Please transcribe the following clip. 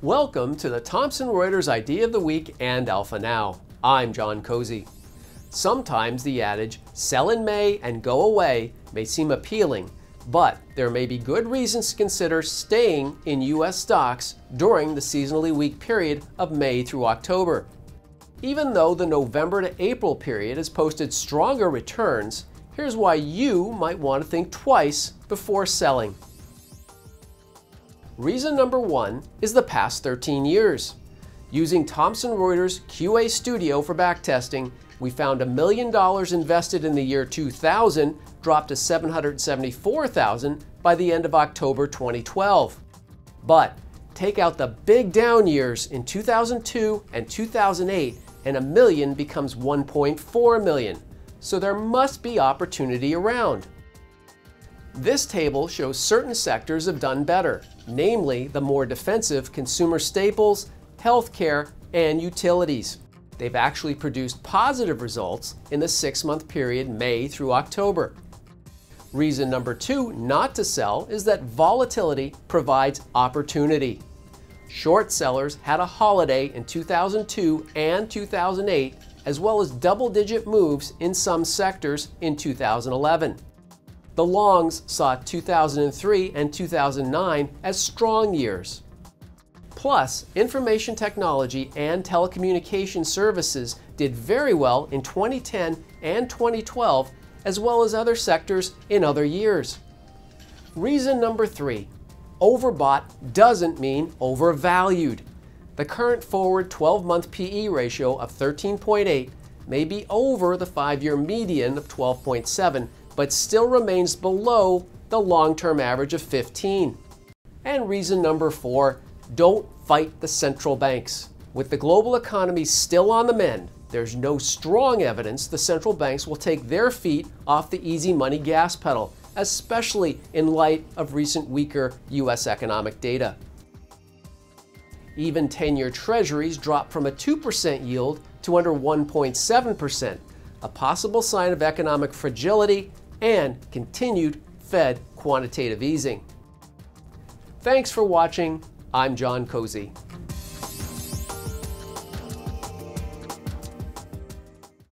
Welcome to the Thomson Reuters Idea of the Week and Alpha Now. I'm John Kozey. Sometimes the adage, sell in May and go away, may seem appealing, but there may be good reasons to consider staying in U.S. stocks during the seasonally weak period of May through October. Even though the November to April period has posted stronger returns, here's why you might want to think twice before selling. Reason number one is the past 13 years. Using Thomson Reuters QA Studio for backtesting, we found a million dollars invested in the year 2000 dropped to 774,000 by the end of October 2012. But take out the big down years in 2002 and 2008 and a million becomes 1.4 million. So there must be opportunity around. This table shows certain sectors have done better, namely the more defensive consumer staples, healthcare, and utilities. They've actually produced positive results in the six month period May through October. Reason number two not to sell is that volatility provides opportunity. Short sellers had a holiday in 2002 and 2008, as well as double digit moves in some sectors in 2011. The longs saw 2003 and 2009 as strong years. Plus, information technology and telecommunication services did very well in 2010 and 2012, as well as other sectors in other years. Reason number three overbought doesn't mean overvalued. The current forward 12 month PE ratio of 13.8 may be over the five year median of 12.7, but still remains below the long term average of 15. And reason number four don't fight the central banks. With the global economy still on the mend, there's no strong evidence the central banks will take their feet off the easy money gas pedal, especially in light of recent weaker U.S. economic data. Even 10 year treasuries dropped from a 2% yield to under 1.7%, a possible sign of economic fragility and continued Fed quantitative easing. Thanks for watching I'm John Kozey.